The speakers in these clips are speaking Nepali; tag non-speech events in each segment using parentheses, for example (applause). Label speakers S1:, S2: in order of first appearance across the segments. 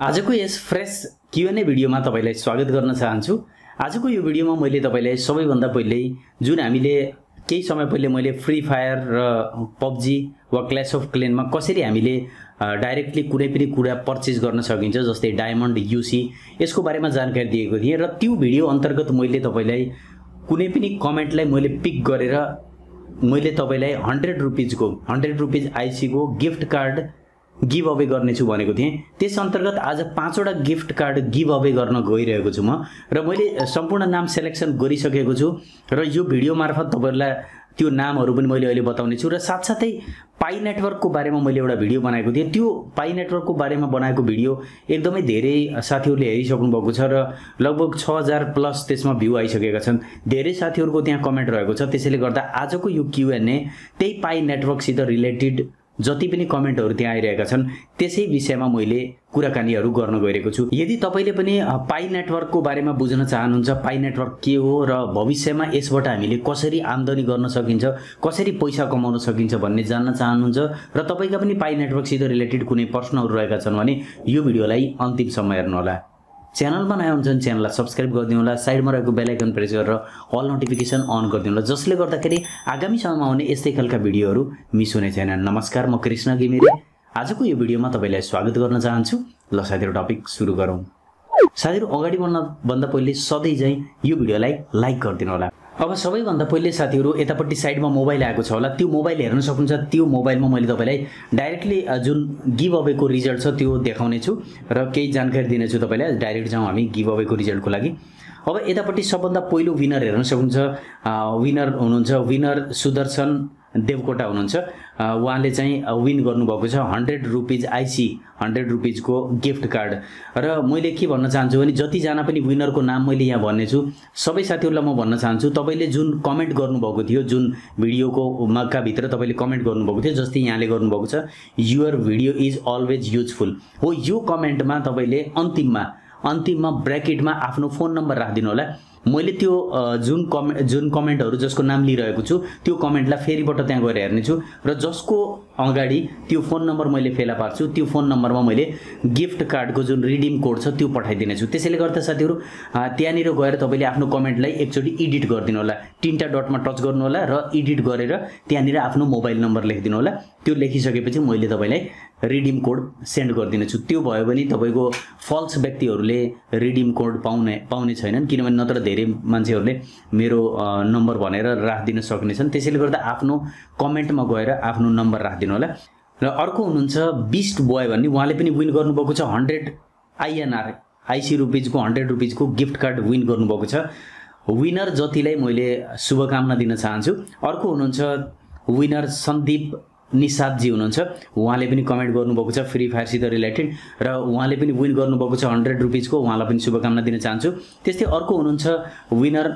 S1: आजको यस फ्रेस क्युएनए भिडियोमा तपाईँलाई स्वागत गर्न चाहन्छु। आजको यो भिडियोमा मैले तपाईँलाई सबैभन्दा पहिले जुन हामीले केही समय पहिले मैले फ्री फायर र पब्जी वा क्ल्यास अफ क्लेनमा कसरी हामीले डाइरेक्टली कुनै पनि कुरा पर्चेस गर्न सकिन्छ जस्तै डायमन्ड युसी यसको बारेमा जानकारी दिएको थिएँ र त्यो भिडियो अन्तर्गत मैले तपाईँलाई कुनै पनि कमेन्टलाई मैले पिक गरेर मैले तपाईँलाई हन्ड्रेड रुपिजको हन्ड्रेड रुपिज आइसीको गिफ्ट कार्ड गिभ अवे गर्नेछु भनेको थिएँ। त्यस अन्तर्गत आज पाँचवटा गिफ्ट कार्ड गिभ अवे गर्न गइरहेको छु म। र मैले सम्पूर्ण नाम सेलेक्सन गरिसकेको छु। र यो भिडियो मार्फत तपाईँहरूलाई त्यो नामहरू पनि मैले अहिले बताउने छु। र साथसाथै पाई नेटवर्कको बारेमा मैले एउटा भिडियो बनाएको थिएँ। त्यो पाई नेटवर्कको बारेमा बनाएको भिडियो एकदमै धेरै साथीहरूले हेरिसक्नु भएको छ र लगभग छ हजार प्लस त्यसमा भ्यू आइसकेका छन्। धेरै साथीहरूको त्यहाँ कमेन्ट रहेको छ। त्यसैले गर्दा आजको यो क्युएनए त्यही पाई नेटवर्कसित रिलेटेड जति पनि कमेन्टहरू त्यहाँ आइरहेका छन् त्यसै विषयमा मैले कुराकानीहरू गर्न गइरहेको छु। यदि तपाईँले पनि पाई नेटवर्कको बारेमा बुझ्न चाहनुहुन्छ पाई नेटवर्क के हो र भविष्यमा यसबाट हामीले कसरी आम्दानी गर्न सकिन्छ कसरी पैसा कमाउन सकिन्छ भन्ने जान्न चाहनुहुन्छ र तपाईँका पनि पाई नेटवर्कसित रिलेटेड कुनै प्रश्नहरू रहेका छन् भने यो भिडियोलाई अन्तिमसम्म हेर्नुहोला। च्यानलमा नयाँ हुन्छ भने च्यानललाई सब्सक्राइब गरिदिनु होला साइडमा रहेको बेलायकन प्रेस गरेर अल नोटिफिकेसन अन गरिदिनु होला जसले गर्दाखेरि आगामी समयमा आउने यस्तै खालका भिडियोहरू मिस हुने छैन। नमस्कार म कृष्ण घिमिरे। आजको यो भिडियोमा तपाईँलाई स्वागत गर्न चाहन्छु। ल साथीहरू टपिक सुरु गरौँ। साथीहरू अगाडि बढ्नभन्दा पहिले सधैँ चाहिँ यो भिडियोलाई लाइक गरिदिनु होला अब सबैभन्दा पहिले साथीहरू यतापट्टि साइडमा मोबाइल आएको छ होला। त्यो मोबाइल हेर्न सक्नुहुन्छ। त्यो मोबाइलमा मैले तपाईँलाई डाइरेक्टली जुन गिभ अवेको रिजल्ट छ त्यो देखाउने छु र केही जानकारी दिनेछु तपाईँलाई। डाइरेक्ट जाउँ हामी गिभ अवेको रिजल्टको लागि। अब यतापट्टि सबभन्दा पहिलो विनर हेर्न सक्नुहुन्छ। विनर हुनुहुन्छ विनर सुदर्शन देवकोटा हुनुहुन्छ। उहाँले चाहिँ विन गर्नुभएको छ। हन्ड्रेड रुपिज आइसी हन्ड्रेड रुपिजको गिफ्ट कार्ड र मैले के भन्न चाहन्छु भने जतिजना पनि विनरको नाम मैले यहाँ भन्नेछु सबै साथीहरूलाई म भन्न चाहन्छु तपाईँले जुन कमेन्ट गर्नुभएको थियो जुन भिडियोको मक्काभित्र तपाईँले कमेन्ट गर्नुभएको थियो जस्तै यहाँले गर्नुभएको छ your video is always useful हो यो कमेन्टमा तपाईँले अन्तिममा अन्तिममा ब्रेकेटमा आफ्नो फोन नम्बर राखिदिनु होला। मैले त्यो जुन कमे जुन कमेन्टहरू जसको नाम लिइरहेको छु त्यो कमेन्टलाई फेरिबाट त्यहाँ गएर हेर्नेछु र जसको अगाडि त्यो फोन नम्बर मैले फेला पार्छु त्यो फोन नम्बरमा मैले गिफ्ट कार्डको जुन रिडिम कोड छ त्यो पठाइदिनेछु त्यसैले गर्दा साथीहरू त्यहाँनिर गएर तपाईँले आफ्नो कमेन्टलाई एकचोटि एडिट गरिदिनु होला। तिनवटा डटमा टच गर्नु होला र एडिट गरेर त्यहाँनिर आफ्नो मोबाइल नम्बर लेखिदिनु होला। त्यो लेखिसकेपछि मैले तपाईँलाई रिडिम कोड सेन्ड गरिदिनेछु त्यो भयो भने तपाईँको फल्स व्यक्तिहरूले रिडिम कोड पाउने पाउने छैनन् किनभने नत्र धेरै मान्छेहरूले मेरो नम्बर भनेर राखिदिन सक्नेछन्। त्यसैले गर्दा आफ्नो कमेन्टमा गएर आफ्नो नम्बर राखिदिनु होला। र अर्को हुनुहुन्छ बिस्ट बोय भन्ने। उहाँले पनि विन गर्नुभएको छ। हन्ड्रेड आइएनआर आइसी रुपिजको हन्ड्रेड रुपिजको गिफ्ट कार्ड विन गर्नुभएको छ। विनर जतिलाई मैले शुभकामना दिन चाहन्छु। अर्को हुनुहुन्छ विनर सन्दीप निसादजी हुनुहुन्छ। उहाँले पनि कमेन्ट गर्नुभएको छ फ्री फायरसित रिलेटेड। र उहाँले पनि विन गर्नुभएको छ हन्ड्रेड रुपिजको। उहाँलाई पनि शुभकामना दिन चाहन्छु। त्यस्तै अर्को हुनुहुन्छ विनर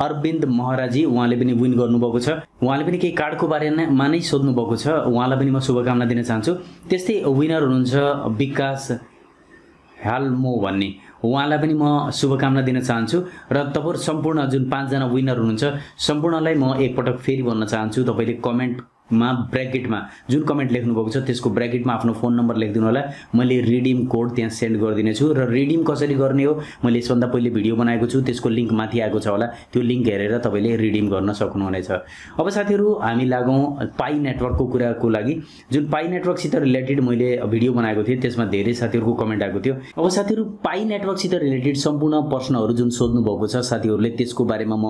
S1: अरविन्द महराजी। उहाँले पनि विन गर्नुभएको छ। उहाँले पनि केही कार्डको बारेमा नै सोध्नु भएको छ। उहाँलाई पनि म शुभकामना दिन चाहन्छु। त्यस्तै विनर हुनुहुन्छ विकास ह्यालमो भन्ने। उहाँलाई पनि म शुभकामना दिन चाहन्छु। र तपाईँहरू सम्पूर्ण जुन पाँचजना विनर हुनुहुन्छ सम्पूर्णलाई म एकपटक फेरि भन्न चाहन्छु। तपाईँले कमेन्ट मा ब्रेकेटमा जुन कमेन्ट लेख्नुभएको छ त्यसको ब्रेकेटमा आफ्नो फोन नम्बर लेखिदिनु होला। मैले रिडिम कोड त्यहाँ सेन्ड गरिदिनेछु र रिडिम कसरी गर्ने हो मैले यसभन्दा पहिले भिडियो बनाएको छु त्यसको लिङ्क माथि आएको छ होला। त्यो लिङ्क हेरेर तपाईँले रिडिम गर्न सक्नुहुनेछ। अब साथीहरू हामी लागौँ पाई नेटवर्कको कुराको लागि। जुन पाई नेटवर्कसित रिलेटेड मैले भिडियो बनाएको थिएँ त्यसमा धेरै साथीहरूको कमेन्ट आएको थियो। अब साथीहरू पाई नेटवर्कसित रिलेटेड सम्पूर्ण प्रश्नहरू जुन सोध्नु भएको छ साथीहरूले त्यसको बारेमा म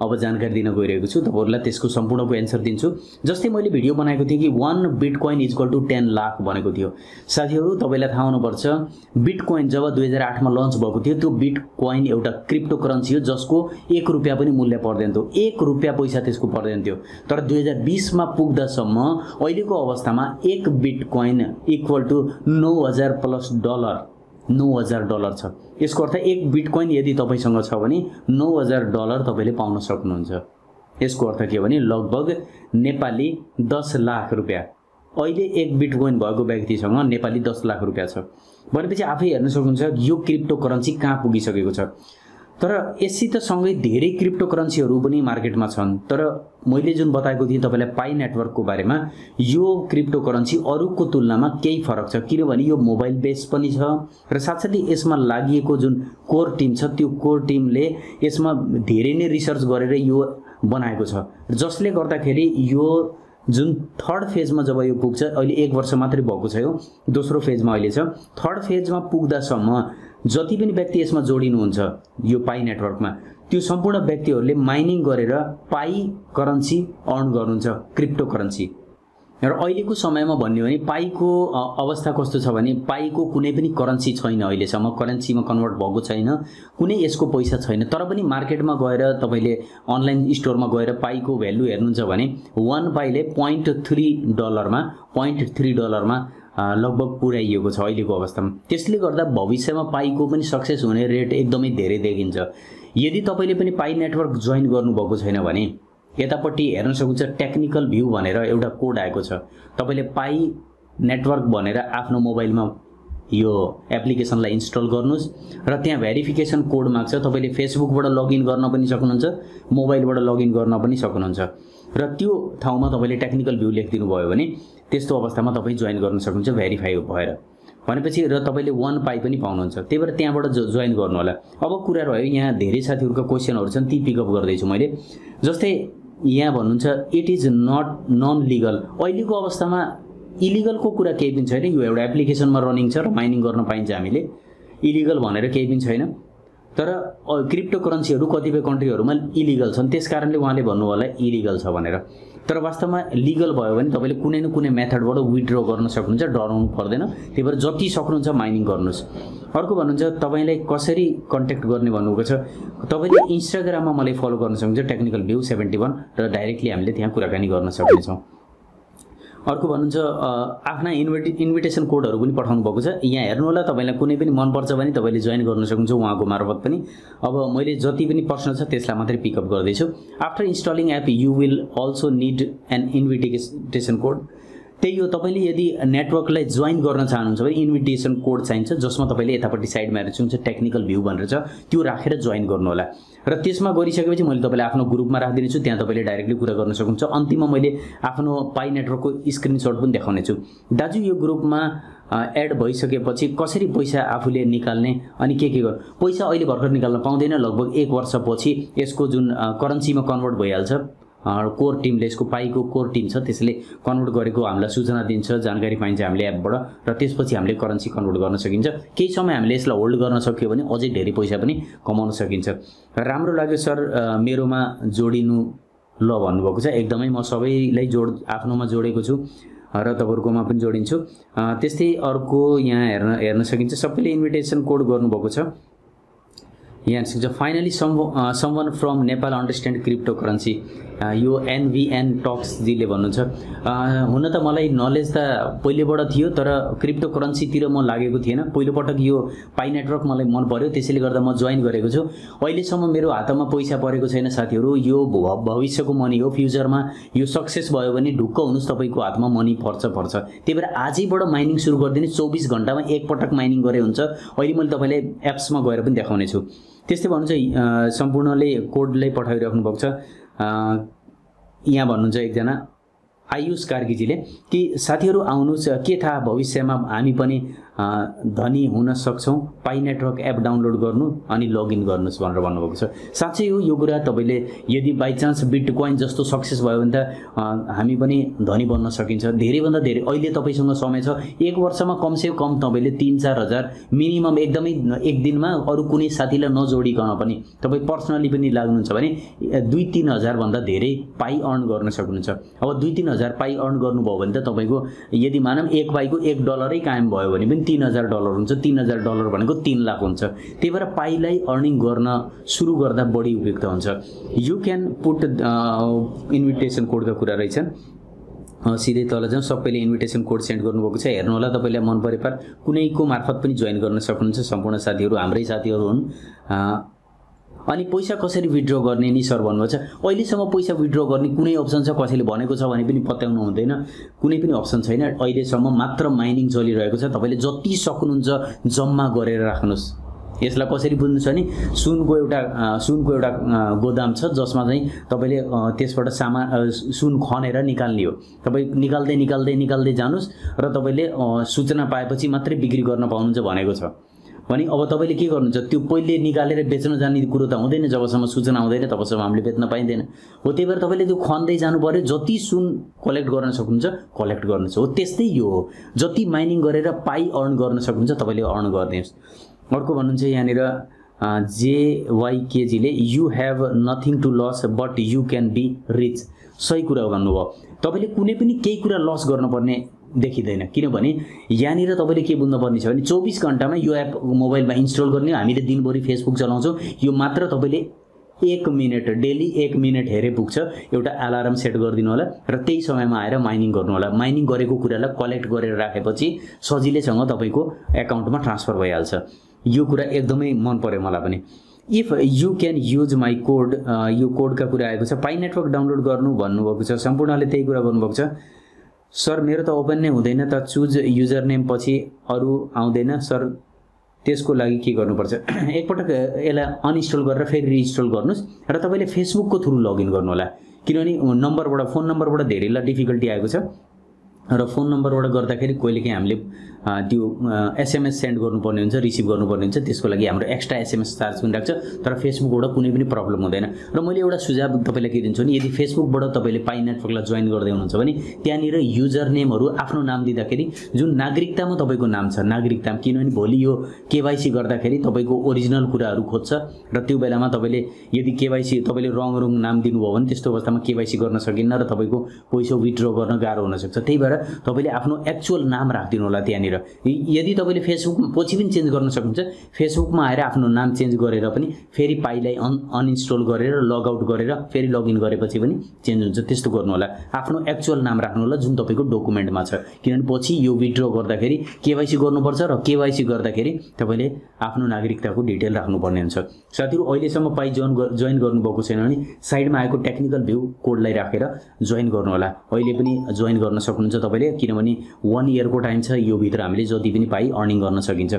S1: अब जानकारी दिन गइरहेको छु। तपाईँहरूलाई त्यसको सम्पूर्णको एन्सर दिन्छु। जस्तै मैले भिडियो बनाएको थिएँ कि one bitcoin is equal to ten lakh भनेको थियो। साथीहरू तपाईँलाई थाहा हुनुपर्छ बिट कोइन जब दुई हजार आठमा लन्च भएको थियो त्यो बिट कोइन एउटा क्रिप्टो करेन्सी हो जसको एक रुपियाँ पनि मूल्य पर्दैन थियो। एक रुपियाँ पैसा त्यसको पर्दैन थियो। तर दुई हजार बिसमा पुग्दासम्म अहिलेको अवस्थामा एक बिट कोइन इक्वल टु नौ हजार प्लस डलर नौ हजार डलर छ। यसको अर्थ एक बिटकोइन यदि तपाईँसँग छ भने नौ हजार डलर तपाईँले पाउन सक्नुहुन्छ। यसको अर्थ के भने लगभग नेपाली दस लाख रुपियाँ। अहिले एक बिटकोइन भएको व्यक्तिसँग नेपाली दस लाख रुपियाँ छ। भनेपछि आफै हेर्न सक्नुहुन्छ यो क्रिप्टो करेन्सी कहाँ पुगिसकेको छ। तर यससित सँगै धेरै क्रिप्टो करेन्सीहरू पनि मार्केटमा छन्। तर मैले जुन बताएको थिएँ तपाईँलाई पाई नेटवर्कको बारेमा यो क्रिप्टो करेन्सी अरूको तुलनामा केही फरक छ किनभने यो मोबाइल बेस पनि छ र साथसाथै यसमा लागि जुन कोर टिम छ त्यो कोर टिमले यसमा धेरै नै रिसर्च गरेर यो बनाएको छ। जसले गर्दाखेरि यो जुन थर्ड फेजमा जब यो पुग्छ अहिले एक वर्ष मात्रै भएको छ यो दोस्रो फेजमा अहिले छ। थर्ड फेजमा पुग्दासम्म जति पनि व्यक्ति यसमा जोडिनुहुन्छ यो पाई नेटवर्कमा त्यो सम्पूर्ण व्यक्तिहरूले माइनिङ गरेर पाई करेन्सी अर्न गर्नुहुन्छ क्रिप्टो करेन्सी र अहिलेको समयमा भन्यो भने पाईको अवस्था कस्तो छ भने पाईको कुनै पनि करेन्सी छैन अहिलेसम्म करेन्सीमा कन्भर्ट भएको छैन कुनै यसको पैसा छैन। तर पनि मार्केटमा गएर तपाईँले अनलाइन स्टोरमा गएर पाईको भ्यालु हेर्नुहुन्छ भने वान पाईले पोइन्ट थ्री डलरमा पोइन्ट थ्री डलरमा लगभग पुर्याइएको छ अहिलेको अवस्थामा। त्यसले गर्दा भविष्यमा पाईको पनि सक्सेस हुने रेट एकदमै धेरै देखिन्छ। यदि तपाईँले पनि पाई नेटवर्क जोइन गर्नुभएको छैन भने यतापट्टि हेर्न सक्नुहुन्छ टेक्निकल भ्यू भनेर एउटा कोड आएको छ। तपाईँले पाई नेटवर्क भनेर आफ्नो मोबाइलमा यो एप्लिकेसनलाई इन्स्टल गर्नुहोस् र त्यहाँ भेरिफिकेसन कोड माग्छ। तपाईँले फेसबुकबाट लगइन गर्न पनि सक्नुहुन्छ मोबाइलबाट लगइन गर्न पनि सक्नुहुन्छ। र त्यो ठाउँमा तपाईँले टेक्निकल भ्यू लेखिदिनु भयो भने त्यस्तो अवस्थामा तपाईँ जोइन गर्न सक्नुहुन्छ भेरिफाई भएर। भनेपछि र तपाईँले वान पाई पनि पाउनुहुन्छ। त्यही भएर त्यहाँबाट जो जोइन गर्नु होला अब कुरा रह्यो यहाँ धेरै साथीहरूको क्वेसनहरू छन् ती पिकअप गर्दैछु मैले। जस्तै यहाँ भन्नुहुन्छ it is not non legal अहिलेको अवस्थामा इलिगलको कुरा केही पनि छैन। यो एउटा एप्लिकेसनमा रनिङ छ र माइनिङ गर्न पाइन्छ हामीले। इलिगल भनेर केही पनि छैन। तर क्रिप्टो करेन्सीहरू कतिपय कन्ट्रीहरूमा इलिगल छन्। त्यस कारणले उहाँले भन्नु होला इलिगल छ भनेर। तर वास्तवमा लिगल भयो भने तपाईँले कुनै न कुनै मेथडबाट विथड्र गर्न सक्नुहुन्छ डराउनु पर्दैन। त्यही भएर जति सक्नुहुन्छ माइनिङ गर्नुहोस्। अर्को भन्नुहुन्छ तपाईँलाई कसरी कन्ट्याक्ट गर्ने भन्नुभएको छ तपाईँले इन्स्टाग्राममा मलाई फलो गर्न सक्नुहुन्छ टेक्निकल भ्यू सेभेन्टी वान र डाइरेक्टली हामीले त्यहाँ कुराकानी गर्न सक्नेछौँ। अर्को भन्नुहुन्छ आफ्ना इन्भिटे इन्भिटेसन कोडहरू पनि पठाउनु भएको छ। यहाँ हेर्नु होला तपाईँलाई कुनै पनि मनपर्छ भने तपाईँले जोइन गर्न सक्नुहुन्छ उहाँको मार्फत पनि। अब मैले जति पनि प्रश्न छ त्यसलाई मात्रै पिकअप गर्दैछु। After installing app you will also need an invitation code त्यही हो तपाईँले यदि नेटवर्कलाई जोइन गर्न चाहनुहुन्छ भने इन्भिटेसन कोड चाहिन्छ जसमा तपाईँले यतापट्टि साइडमा हेरेर हुन्छ टेक्निकल भ्यू भनेर छ त्यो राखेर जोइन गर्नु होला र त्यसमा गरिसकेपछि मैले तपाईँलाई आफ्नो ग्रुपमा राखिदिनेछु त्यहाँ तपाईँले डाइरेक्टली कुरा गर्न सक्नुहुन्छ। अन्तिममा मैले आफ्नो पाई नेटवर्कको स्क्रिनसट पनि देखाउने छु दाजु यो ग्रुपमा एड भइसकेपछि कसरी पैसा आफूले निकाल्ने अनि के के गर्नु पैसा अहिले भर्खर निकाल्न पाउँदैन लगभग एक वर्षपछि यसको जुन करेन्सीमा कन्भर्ट भइहाल्छ। कोर टिमले यसको पाइको कोर टिम छ त्यसले कन्भर्ट गरेको हामीलाई सूचना दिन्छ जानकारी पाइन्छ हामीले एपबाट र त्यसपछि हामीले करेन्सी कन्भर्ट गर्न सकिन्छ। केही समय हामीले यसलाई होल्ड गर्न सक्यो भने अझै धेरै पैसा पनि कमाउन सकिन्छ। राम्रो लाग्यो सर मेरोमा जोडिनु ल भन्नुभएको छ। एकदमै म सबैलाई जोड आफ्नोमा जोडेको छु र तपाईँहरूकोमा पनि जोडिन्छु। त्यस्तै अर्को यहाँ हेर्न हेर्न सकिन्छ। सबैले इन्भिटेसन कोड गर्नुभएको छ। यहाँ सिक्छ finally some someone from Nepal understand crypto currency यो एनभिएन टक्सजीले भन्नुहुन्छ। हुन त मलाई नलेज त पहिलेबाट थियो तर क्रिप्टो करेन्सीतिर म लागेको थिएन। पहिलोपटक यो पाइ नेटवर्क मलाई मन पऱ्यो त्यसैले गर्दा म जोइन गरेको छु। अहिलेसम्म मेरो हातमा पैसा परेको छैन साथीहरू। यो भविष्यको मनी हो फ्युचरमा यो सक्सेस भयो भने ढुक्क हुनुहोस् तपाईँको हातमा मनी पर्छ पर्छ। त्यही भएर आजैबाट माइनिङ सुरु गरिदिने चौबिस घन्टामा एकपटक माइनिङ गरे हुन्छ। अहिले मैले तपाईँलाई एप्समा गएर पनि देखाउने त्यस्तै भन्नुहुन्छ सम्पूर्णले कोडलाई पठाइराख्नु भएको छ। यहाँ भन्नुहुन्छ एकजना आयुष कार्कीजीले कि साथीहरू आउनुहोस् के थाहा भविष्यमा हामी पनि धनी हुन सक्छौँ। पाइ नेटवर्क एप डाउनलोड गर्नु अनि लगइन गर्नुहोस् भनेर भन्नुभएको छ। साँच्चै हो यो कुरा तपाईँले यदि बाइचान्स बिट कोइन जस्तो सक्सेस भयो भने त हामी पनि धनी बन्न सकिन्छ। धेरैभन्दा धेरै अहिले तपाईँसँग समय छ। एक वर्षमा कमसे कम तपाईँले तिन चार हजार मिनिमम एकदमै एक दिनमा अरू कुनै साथीलाई नजोडिकन पनि तपाईँ पर्सनली पनि लाग्नुहुन्छ भने दुई तिन हजारभन्दा धेरै पाइ अर्न गर्न सक्नुहुन्छ। अब दुई तिन हजार पाइ अर्न गर्नुभयो भने त तपाईँको यदि मानौँ एक पाइको एक डलरै कायम भयो भने पनि तिन हजार डलर हुन्छ तिन हजार डलर भनेको तिन लाख हुन्छ। त्यही भएर पाइलाई अर्निङ गर्न सुरु गर्दा बढी उपयुक्त हुन्छ। यु क्यान पुट इन्भिटेसन कोडका कुरा रहेछन्। सिधै तल जाउँ सबैले इन्भिटेसन कोड सेन्ड गर्नुभएको छ। हेर्नु होला तपाईँलाई मन परे पार कुनैको मार्फत पनि जोइन गर्न सक्नुहुन्छ। सम्पूर्ण साथीहरू हाम्रै साथीहरू हुन्। अनि पैसा कसरी विड्र गर्ने? नि सर भन्नुभएको छ। अहिलेसम्म पैसा विड्र गर्ने कुनै अप्सन छ कसैले भनेको छ भने पनि पत्याउनु हुँदैन। कुनै पनि अप्सन छैन। अहिलेसम्म मात्र माइनिङ चलिरहेको छ। तपाईँले जति सक्नुहुन्छ जम्मा गरेर राख्नुहोस्। यसलाई कसरी बुझ्नु छ भने सुनको एउटा सुनको एउटा गोदाम छ जसमा चाहिँ तपाईँले त्यसबाट सामान सुन खनेर निकाल्ने हो। तपाईँ निकाल्दै निकाल्दै निकाल्दै जानुहोस् र तपाईँले सूचना पाएपछि मात्रै बिक्री गर्न पाउनुहुन्छ भनेको छ। भने अब तपाईँले के गर्नुहुन्छ? त्यो पहिले निकालेर बेच्न जाने कुरो त हुँदैन जबसम्म सूचना हुँदैन तबसम्म हामीले बेच्न पाइँदैन। हो त्यही भएर तपाईँले त्यो खन्दै जानु पऱ्यो जति सुन कलेक्ट गर्न सक्नुहुन्छ कलेक्ट गर्नुहोस् हो त्यस्तै यो हो। जति माइनिङ गरेर पाइ अर्न गर्न सक्नुहुन्छ तपाईँले अर्न गरिदिनुहोस्। अर्को भन्नुहुन्छ यहाँनिर जेवाइकेजीले you have nothing to lose but you can be rich सही कुरा भन्नुभयो। तपाईँले कुनै पनि केही कुरा लस गर्नुपर्ने देखिँदैन। किनभने यहाँनिर तपाईँले के बुझ्नुपर्ने छ भने चौबिस घन्टामा यो एप मोबाइलमा इन्स्टल गर्ने। हामीले दिनभरि फेसबुक चलाउँछौँ। यो मात्र तपाईँले एक मिनट डेली एक मिनट हेरे पुग्छ एउटा अलार्म सेट गरिदिनु होला र त्यही समयमा आएर माइनिङ गर्नु होला। माइनिङ गरेको कुरालाई कलेक्ट गरेर राखेपछि सजिलैसँग तपाईँको एकाउन्टमा ट्रान्सफर भइहाल्छ। यो कुरा एकदमै मन पर्यो मलाई पनि। If you can use my code यो कोडका कुरा आएको छ। पाइ नेटवर्क डाउनलोड गर्नु भन्नुभएको छ। सम्पूर्णले त्यही कुरा गर्नुभएको छ। सर मेरो त ओपन नै हुँदैन त। चुज युजर नेम पछि अरू आउँदैन। सर त्यसको लागि के गर्नुपर्छ? (clears throat) एकपटक यसलाई अनइन्स्टल गरेर फेरि रिइन्स्टल गर्नुहोस् र तपाईँले फेसबुकको थ्रु लगइन गर्नु होला किनभने नम्बरबाट फोन नम्बरबाट धेरैलाई डिफिकल्टी आएको छ। र फोन नम्बरबाट गर्दाखेरि कहिलेकाहीँ हामीले त्यो एसएमएस सेन्ड गर्नुपर्ने हुन्छ रिसिभ गर्नुपर्ने हुन्छ त्यसको लागि हाम्रो एक्स्ट्रा एसएमएस चार्ज पनि राख्छ तर फेसबुकबाट कुनै पनि प्रब्लम हुँदैन। र मैले एउटा सुझाव तपाईँलाई के दिन्छु भने यदि फेसबुकबाट तपाईँले पाइ नेटवर्कलाई जोइन गर्दै हुनुहुन्छ भने त्यहाँनिर युजर नेमहरू आफ्नो नाम दिँदाखेरि जुन नागरिकतामा तपाईँको नाम छ नागरिकता किनभने भोलि यो केवाइसी गर्दाखेरि तपाईँको ओरिजिनल कुराहरू खोज्छ र त्यो बेलामा तपाईँले यदि केवाइसी तपाईँले रङ रङ नाम दिनुभयो भने त्यस्तो अवस्थामा केवाइसी गर्न सकिन्न र तपाईँको पैसा विथड्र गर्न गाह्रो हुनसक्छ। त्यही भएर तपाईँले आफ्नो एक्चुअल नाम राखिदिनु होला त्यहाँनिर। य- यदि तपाईँले फेसबुक पछि पनि चेन्ज गर्न सक्नुहुन्छ फेसबुकमा आएर आफ्नो नाम चेन्ज गरेर पनि फेरि पाइलाई अन अनइन्स्टल गरेर लगआउट गरेर फेरि लगइन गरेपछि पनि चेन्ज हुन्छ। त्यस्तो गर्नु होला आफ्नो एक्चुअल नाम राख्नु होला जुन तपाईँको डकुमेन्टमा छ। किनभने पछि यो विथड्र गर्दाखेरि केवाइसी गर्नुपर्छ र केवाइसी गर्दाखेरि तपाईँले आफ्नो नागरिकताको डिटेल राख्नुपर्ने हुन्छ। साथीहरू अहिलेसम्म पाइ जोइन जोइन गर्नुभएको छैन भने साइडमा आएको टेक्निकल भ्यू कोडलाई राखेर जोइन गर्नु होला अहिले पनि जोइन गर्न सक्नुहुन्छ तपाईँले किनभने वान इयरको टाइम छ यो भित्र हामीले जति पनि पाइ अर्निङ गर्न सकिन्छ।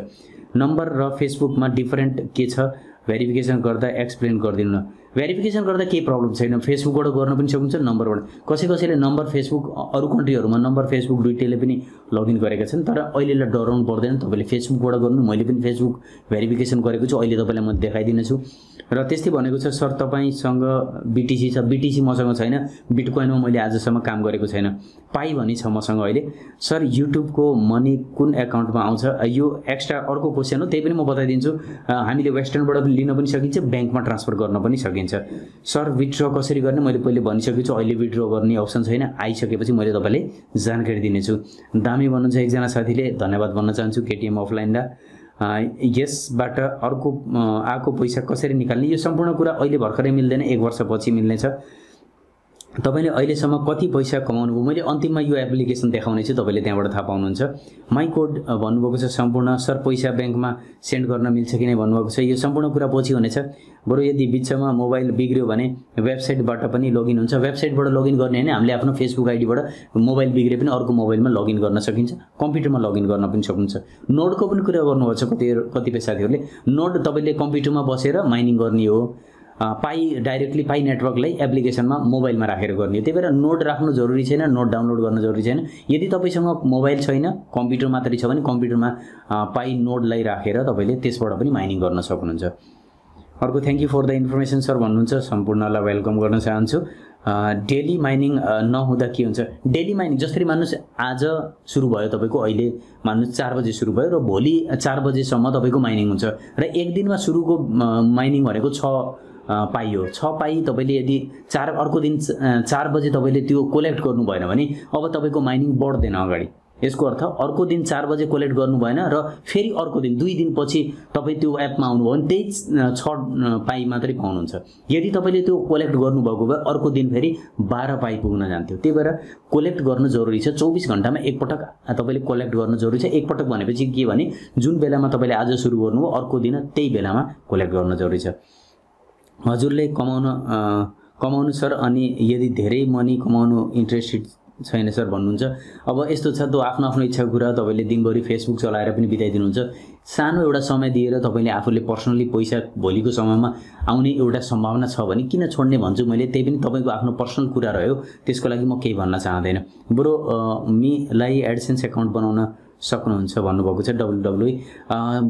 S1: नम्बर र फेसबुकमा डिफरेन्ट के छ? भेरिफिकेसन गर्दा एक्सप्लेन गरिदिनु न। भेरिफिकेसन गर्दा केही प्रब्लम छैन। फेसबुकबाट गर्न पनि सक्नुहुन्छ नम्बरबाट कसै कसैले नम्बर फेसबुक अरू कन्ट्रीहरूमा नम्बर फेसबुक दुइटैले पनि लगइन गरेका छन् तर अहिलेलाई डराउनु पर्दैन। तपाईँले फेसबुकबाट गर्नु मैले पनि फेसबुक भेरिफिकेसन गरेको छु अहिले तपाईँलाई म देखाइदिनेछु र त्यस्तै भनेको छ सर तपाईँसँग बिटिसी छ बिटिसी मसँग छैन बिटकोइनमा मैले आजसम्म काम गरेको छैन। पाइ भनी छ मसँग अहिले। सर युट्युबको मनी कुन एकाउन्टमा आउँछ? यो एक्स्ट्रा अर्को क्वेसन हो त्यही पनि म बताइदिन्छु। हामीले वेस्टर्नबाट लिन पनि सकिन्छ ब्याङ्कमा ट्रान्सफर गर्न पनि सकिन्छ। सर विथड्र कसरी गर्ने? मैले पहिले भनिसकेको छु अहिले विथड्र गर्ने अप्सन छैन। आइसकेपछि मैले तपाईँलाई जानकारी दिनेछु। दामी भन्नुहुन्छ एकजना साथीले धन्यवाद भन्न चाहन्छु केटिएम अफलाइन दा। अ, यसबाट अर्को आएको पैसा कसरी निकाल्ने यो सम्पूर्ण कुरा अहिले भर्खरै मिल्दैन एक वर्षपछि मिल्नेछ। तपाईँले अहिलेसम्म कति पैसा कमाउनु भयो मैले अन्तिममा यो एप्लिकेसन देखाउने छु तपाईँले त्यहाँबाट थाहा पाउनुहुन्छ। माई कोड भन्नुभएको छ सम्पूर्ण सर पैसा ब्याङ्कमा सेन्ड गर्न मिल्छ कि नै? भन्नुभएको छ। यो सम्पूर्ण कुरा पछि हुनेछ। बरु यदि बिचमा मोबाइल बिग्रियो भने वेबसाइटबाट पनि लगइन हुन्छ। वेबसाइटबाट लगइन गर्ने होइन हामीले आफ्नो फेसबुक आइडीबाट मोबाइल बिग्रे पनि अर्को मोबाइलमा लगइन गर्न सकिन्छ। कम्प्युटरमा लगइन गर्न पनि सक्नुहुन्छ नोडको पनि कुरा गर्नुभएको छ कति कतिपय साथीहरूले। नोड तपाईँले कम्प्युटरमा बसेर माइनिङ गर्ने हो। पाइ डाइरेक्टली पाइ नेटवर्कलाई एप्लिकेसनमा मोबाइलमा राखेर गर्ने हो। त्यही भएर नोड राख्नु जरुरी छैन नोड डाउनलोड गर्न जरुरी छैन। यदि तपाईँसँग मोबाइल छैन कम्प्युटर मात्रै छ भने कम्प्युटरमा अ, पाइ नोडलाई राखेर तपाईँले त्यसबाट पनि माइनिङ गर्न सक्नुहुन्छ। अर्को thank you for the information sir भन्नुहुन्छ। सम्पूर्णलाई वेलकम गर्न चाहन्छु। डेली माइनिङ नहुँदा के हुन्छ? डेली माइनिङ जसरी मान्नुहोस् आज सुरु भयो तपाईँको अहिले मान्नुहोस् चार बजे सुरु भयो र भोलि चार बजेसम्म तपाईँको माइनिङ हुन्छ। र एक दिनमा सुरुको माइनिङ भनेको छ अ, पाइ हो छ पाइ तपाईँले यदि चार अर्को दिन चार बजे तपाईँले त्यो कोलेक्ट गर्नु भएन भने अब तपाईँको माइनिङ बढ्दैन अगाडि। यसको अर्थ अर्को दिन चार बजे कोलेक्ट गर्नु भएन र फेरि अर्को दिन दुई दिनपछि तपाईँ त्यो एपमा आउनुभयो भने त्यही छ पाइ मात्रै पाउनुहुन्छ। यदि तपाईँले त्यो कोलेक्ट गर्नुभएको भए अर्को दिन फेरि बाह्र पाइ पुग्न जान्थ्यो। त्यही भएर कोलेक्ट गर्नु जरुरी छ। चौबिस घन्टामा एकपटक तपाईँले कोलेक्ट गर्नु जरुरी छ। एकपटक भनेपछि के भने जुन बेलामा तपाईँले आज सुरु गर्नुभयो अर्को दिन त्यही बेलामा कोलेक्ट गर्न जरुरी छ। हजुरले कमाउन कमाउनु सर अनि यदि धेरै मनी कमाउनु इन्ट्रेस्टेड छैन सर भन्नुहुन्छ अब यस्तो छ त्यो आफ्नो आफ्नो इच्छाको कुरा तपाईँले दिनभरि फेसबुक चलाएर पनि बिताइदिनुहुन्छ। सानो एउटा समय दिएर तपाईँले आफूले पर्सनली पैसा भोलिको समयमा आउने एउटा सम्भावना छ भने किन छोड्ने भन्छु मैले त्यही पनि तपाईँको आफ्नो पर्सनल कुरा रह्यो त्यसको लागि म केही भन्न चाहँदैन। बरु मीलाई एडसेन्स एकाउन्ट बनाउन सक्नुहुन्छ भन्नुभएको छ डब्लु डब्लु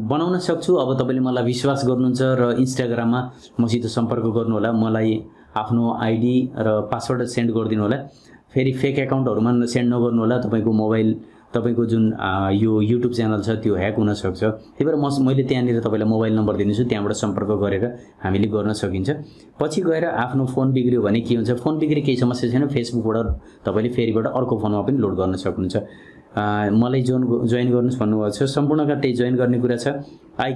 S1: बनाउन सक्छु। अब तपाईँले मलाई विश्वास गर्नुहुन्छ र इन्स्टाग्राममा मसित सम्पर्क गर्नुहोला। मलाई आफ्नो आइडी र पासवर्ड सेन्ड गरिदिनु होला। फेरि फेक एकाउन्टहरूमा सेन्ड नगर्नु होला तपाईँको मोबाइल तपाईँको जुन यो युट्युब च्यानल छ त्यो ह्याक हुनसक्छ। त्यही भएर म मैले त्यहाँनिर तपाईँलाई मोबाइल नम्बर दिनेछु। त्यहाँबाट सम्पर्क गरेर हामीले गर्न सकिन्छ। पछि गएर आफ्नो फोन बिग्रियो भने के हुन्छ? फोन बिग्रियो केही समस्या छैन। फेसबुकबाट तपाईँले फेरिबाट अर्को फोनमा पनि लोड गर्न सक्नुहुन्छ। मलाई जोइन जोइन गर्नुहोस् भन्नुभएको छ सम्पूर्णका त्यही जोइन गर्ने कुरा छ। I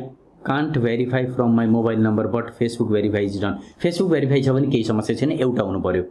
S1: can't verify from my mobile number but Facebook verify is done Facebook verify छ भने केही समस्या छैन एउटा हुनु पऱ्यो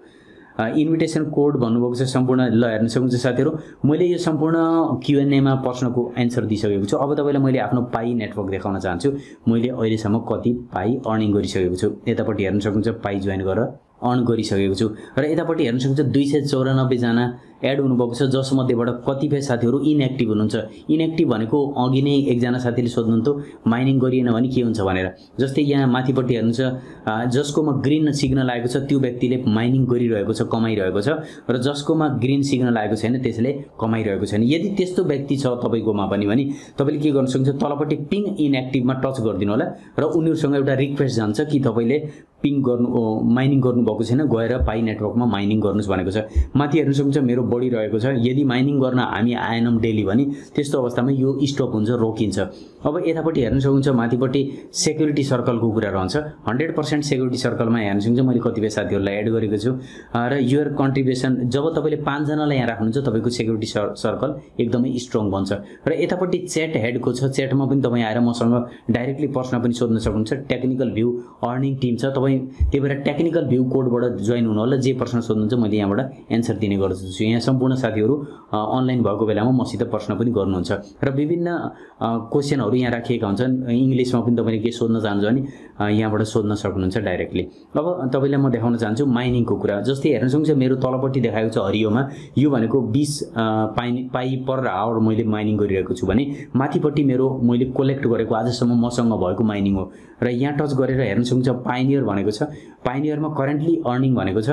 S1: इन्भिटेसन कोड भन्नुभएको छ सम्पूर्ण ल हेर्न सक्नुहुन्छ साथीहरू। मैले यो सम्पूर्ण क्युएनएमा प्रश्नको एन्सर दिइसकेको छु। अब तपाईँलाई मैले आफ्नो पाई नेटवर्क देखाउन चाहन्छु। मैले अहिलेसम्म कति पाई अर्निङ गरिसकेको छु। यतापट्टि हेर्न सक्नुहुन्छ पाई जोइन गरेर अर्न गरिसकेको छु। र यतापट्टि हेर्न सक्नुहुन्छ दुई सय चौरानब्बेजना एड हुनुभएको छ जसमध्येबाट कतिपय साथीहरू इनएक्टिभ हुनुहुन्छ। इनएक्टिभ भनेको अघि नै एकजना साथीले सोध्नुहुन्थ्यो माइनिङ गरिएन भने के हुन्छ? भनेर। जस्तै यहाँ माथिपट्टि हेर्नुहुन्छ जसकोमा ग्रिन सिग्नल आएको छ त्यो व्यक्तिले माइनिङ गरिरहेको छ कमाइरहेको छ र जसकोमा ग्रिन सिग्नल आएको छैन त्यसले कमाइरहेको छैन। यदि त्यस्तो व्यक्ति छ तपाईँकोमा पनि भने तपाईँले के गर्नु सक्नुहुन्छ? तलपट्टि पिङ इनएक्टिभमा टच गरिदिनु होला र उनीहरूसँग एउटा रिक्वेस्ट जान्छ कि तपाईँले पिङ गर्नु माइनिङ गर्नुभएको छैन गएर पाइ नेटवर्कमा माइनिङ गर्नुहोस् भनेको छ। माथि हेर्नु सक्नुहुन्छ मेरो बढिरहेको छ। यदि माइनिङ गर्न हामी आएनौँ डेली भने त्यस्तो अवस्थामा यो स्टप हुन्छ रोकिन्छ। अब यतापट्टि हेर्नु सक्नुहुन्छ माथिपट्टि सेक्युरिटी सर्कलको कुरा रहन्छ। हन्ड्रेड पर्सेन्ट सेक्युरिटी सर्कलमा हेर्नु सक्नुहुन्छ मैले कतिपय साथीहरूलाई एड गरेको छु। र युर कन्ट्रिब्युसन जब तपाईँले पाँचजनालाई यहाँ राख्नुहुन्छ तपाईँको सेक्युरिटी सर सर्कल एकदमै स्ट्रङ बन्छ। र यतापट्टि च्याट हेडको छ च्याटमा पनि तपाईँ आएर मसँग डाइरेक्टली प्रश्न पनि सोध्न सक्नुहुन्छ। टेक्निकल भ्यू अर्निङ टिम छ। तपाईँ त्यही भएर टेक्निकल भ्यू कोडबाट जोइन हुनु होला। जे प्रश्न सोध्नुहुन्छ मैले यहाँबाट एन्सर दिने गर्छु यहाँ सम्पूर्ण साथीहरू अनलाइन भएको बेलामा मसित प्रश्न पनि गर्नुहुन्छ। र विभिन्न अ, क्वेसनहरू यहाँ राखिएका हुन्छन्। इङ्ग्लिसमा पनि तपाईँले के सोध्न चाहनुहुन्छ भने यहाँबाट सोध्न सक्नुहुन्छ डाइरेक्टली। अब तपाईँलाई म देखाउन चाहन्छु माइनिङको कुरा। जस्तै हेर्न सक्नुहुन्छ मेरो तलपट्टि देखाएको छ हरियोमा। यो भनेको बिस पाइ पाइ पर आवर मैले माइनिङ गरिरहेको छु भने माथिपट्टि मेरो मैले कलेक्ट गरेको आजसम्म मसँग भएको माइनिङ हो। र यहाँ टच गरेर हेर्न सक्नुहुन्छ पाइनियर भनेको छ। पाइनियरमा करेन्टली अर्निङ भनेको छ।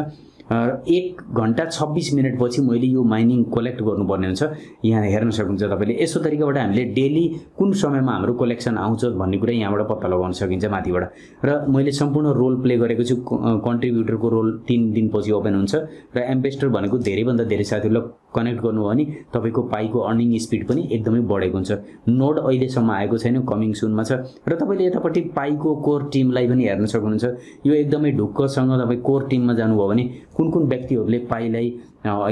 S1: एक घन्टा छब्बिस मिनटपछि मैले यो माइनिङ कलेक्ट गर्नुपर्ने हुन्छ। यहाँ हेर्न सक्नुहुन्छ तपाईँले। यस्तो तरिकाबाट हामीले डेली कुन समयमा हाम्रो कलेक्सन आउँछ भन्ने कुरा यहाँबाट पत्ता लगाउन सकिन्छ माथिबाट। र मैले सम्पूर्ण रोल प्ले गरेको छु कन्ट्रिब्युटरको रोल तिन दिनपछि ओपन हुन्छ। र एम्बेस्टर भनेको धेरैभन्दा धेरै साथीहरूलाई कनेक्ट गर्नु हो भने तपाईँको पाइको अर्निङ स्पिड पनि एकदमै बढेको हुन्छ। नोड अहिलेसम्म आएको छैन कमिङ सुनमा छ। र तपाईँले यतापट्टि पाइको कोर टिमलाई पनि हेर्न सक्नुहुन्छ। यो एकदमै ढुक्कसँग तपाईँ कोर टिममा जानुभयो भने कुन कुन व्यक्तिहरूले पाइलाई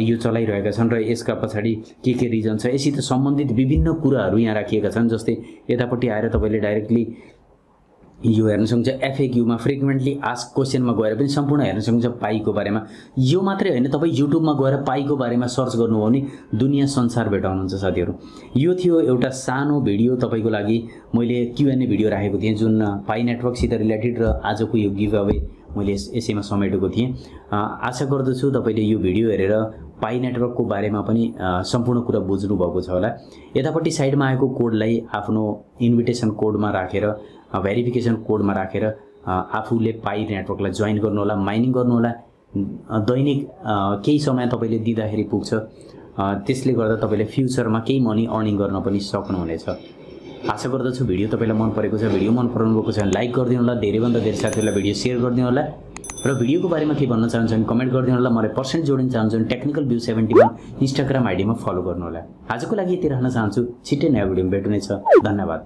S1: यो चलाइरहेका छन् र यसका पछाडि के के रिजन छ यसित सम्बन्धित विभिन्न कुराहरू यहाँ राखिएका छन् जस्तै यतापट्टि आएर तपाईँले डाइरेक्टली यो हेर्न सक्नुहुन्छ। एफएक्यूमा फ्रिक्वेन्टली आस्क क्वेसनमा गएर पनि सम्पूर्ण हेर्न सक्नुहुन्छ पाइको बारेमा। यो मात्रै होइन तपाईँ युट्युबमा गएर पाइको बारेमा सर्च गर्नुभयो भने दुनियाँ संसार भेटाउनुहुन्छ साथीहरू। यो थियो एउटा सानो भिडियो तपाईँको लागि। मैले क्युएनए भिडियो राखेको थिएँ जुन पाइ नेटवर्कसित रिलेटेड र आजको यो गिभ अवे मैले यस यसैमा समेटेको थिएँ। आशा गर्दछु तपाईँले यो भिडियो हेरेर पाइ नेटवर्कको बारेमा पनि सम्पूर्ण कुरा बुझ्नुभएको छ होला। यतापट्टि साइडमा आएको कोडलाई आफ्नो इन्भिटेसन कोडमा राखेर भेरिफिकेसन कोडमा राखेर आफूले पाइ नेटवर्कलाई जोइन गर्नुहोला माइनिङ गर्नुहोला। दैनिक केही समय तपाईँले दिँदाखेरि पुग्छ। त्यसले गर्दा तपाईँले फ्युचरमा केही मनी अर्निङ गर्न पनि सक्नुहुनेछ। आशा गर्दछु भिडियो तपाईँलाई मन परेको छ। भिडियो मन पराउनु भएको छ भने लाइक गरिदिनु होला धेरैभन्दा धेरै साथीहरूलाई भिडियो सेयर गरिदिनु होला र भिडियोको बारेमा के भन्न चाहन्छ भने कमेन्ट गरिदिनु होला मलाई पर्सेन्ट जोडिन चाहन्छ भने technical view seventy one Instagram आइडीमा follow गर्नु होला आजको लागि यति राख्न चाहन्छु। छिट्टै नयाँ भिडियोमा भेट्नु नै छ धन्यवाद।